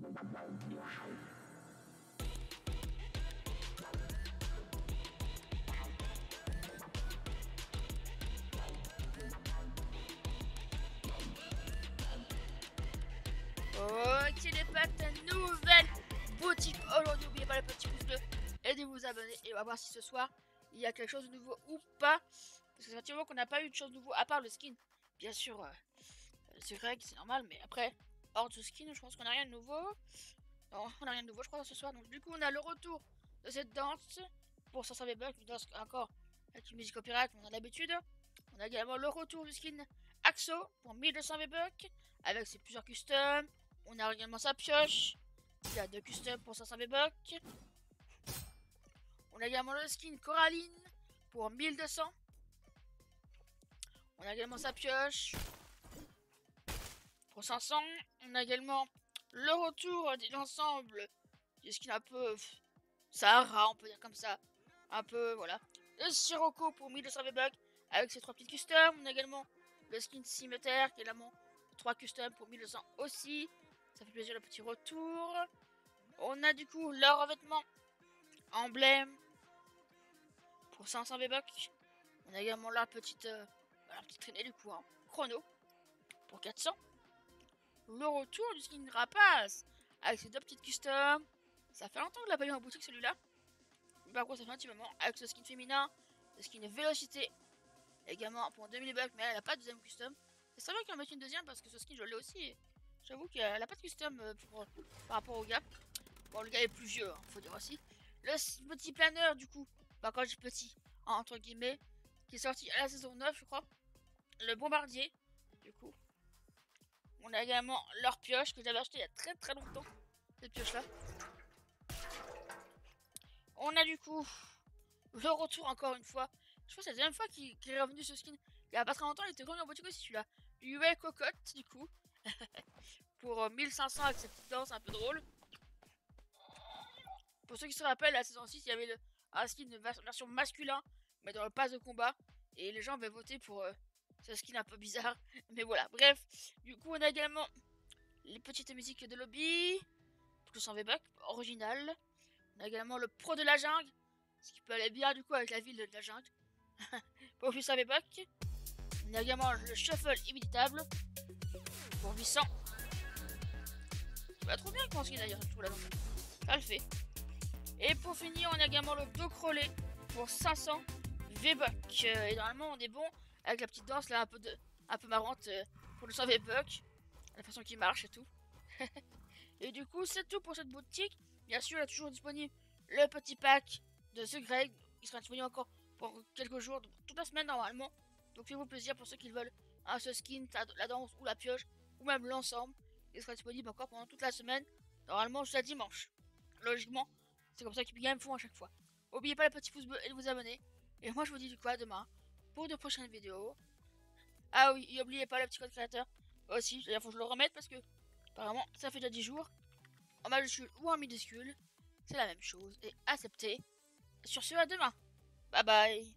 Ok les potes, nouvelle boutique aujourd'hui, n'oubliez pas le petit pouce bleu et de vous abonner et on va voir si ce soir il y a quelque chose de nouveau ou pas. Parce que c'est qu'on n'a pas eu de chose de nouveau à part le skin. Bien sûr, euh, c'est vrai que c'est normal, mais après, hors de skin, je pense qu'on n'a rien de nouveau. Non, on n'a rien de nouveau, je crois, ce soir. Donc du coup, on a le retour de cette danse pour 500 V-Bucks, danse encore avec une musique copyright, on a l'habitude. On a également le retour du skin Axo pour 1200 V-Bucks avec ses plusieurs customs. On a également sa pioche. Il a deux customs pour 500 V-Bucks. On a également le skin Coraline pour 1200. On a également sa pioche pour 500. On a également le retour de l'ensemble du skin un peu Sahara, on peut dire comme ça. Un peu, voilà. Le Sirocco pour 1200 V-Bucks avec ses trois petites customs. On a également le skin Cimetière qui est également 3 customs pour 1200 aussi. Ça fait plaisir le petit retour. On a du coup leur revêtement emblème pour 500 V-Bucks. On a également la petite, euh, la petite traînée du coup, hein. chrono pour 400. Le retour du skin rapace avec ses deux petites customs. Ça fait longtemps que je l'ai pas eu en boutique celui-là. Par contre, ça fait un petit moment avec ce skin féminin, le skin vélocité également pour 2000 bucks, mais elle n'a pas de deuxième custom. C'est vrai qu'il en met une deuxième parce que ce skin je l'ai aussi. J'avoue qu'elle n'a pas de custom euh, pour, par rapport au gars. Bon, le gars est plus vieux, hein, faut dire aussi. Le petit planeur, du coup, bah, quand je suis petit, entre guillemets, qui est sorti à la saison 9, je crois. Le bombardier, du coup. On a également leur pioche que j'avais acheté il y a très très longtemps. Cette pioche-là. On a du coup le retour encore une fois. Je pense que c'est la deuxième fois qu'il est revenu ce skin. Il y a pas très longtemps, il était revenu en boutique aussi celui-là. UL Cocotte, du coup. pour 1500 euh, avec cette petite danse un peu drôle. Pour ceux qui se rappellent, la saison 6, il y avait le, un skin de version masculin, mais dans le pass de combat. Et les gens avaient voté pour euh, ce skin un peu bizarre. Mais voilà, bref. Du coup, on a également les petites musiques de lobby. Plus 100 V-Bucks, original. On a également le pro de la jungle. Ce qui peut aller bien du coup avec la ville de la jungle. pour plus 100 V-Bucks. On a également le shuffle inévitable pour 800. Pas trop bien je pense d'ailleurs, tout là Ça le fait. Et pour finir, on a également le dos crawlé pour 500 V-Bucks. Euh, et normalement, on est bon avec la petite danse là un peu, de, un marrante euh, pour le 100 V-Bucks. La façon qui marche et tout. et du coup, c'est tout pour cette boutique. Bien sûr, il a toujours disponible le petit pack de ce Greg. Il sera disponible encore pour quelques jours, toute la semaine normalement. Donc faites-vous plaisir pour ceux qui veulent un ce skin, la danse ou la pioche, ou même l'ensemble. Il sera disponible encore pendant toute la semaine, normalement jusqu'à dimanche. Logiquement, c'est comme ça qu'ils font à chaque fois. N'oubliez pas le petit pouce bleu et de vous abonner. Et moi je vous dis du quoi demain? Pour de prochaines vidéos. Ah oui, et n'oubliez pas le petit code créateur aussi. Il faut que je le remette parce que apparemment ça fait déjà 10 jours. En majuscule ou en minuscule, c'est la même chose. Et accepté. Sur ce, à demain. Bye bye.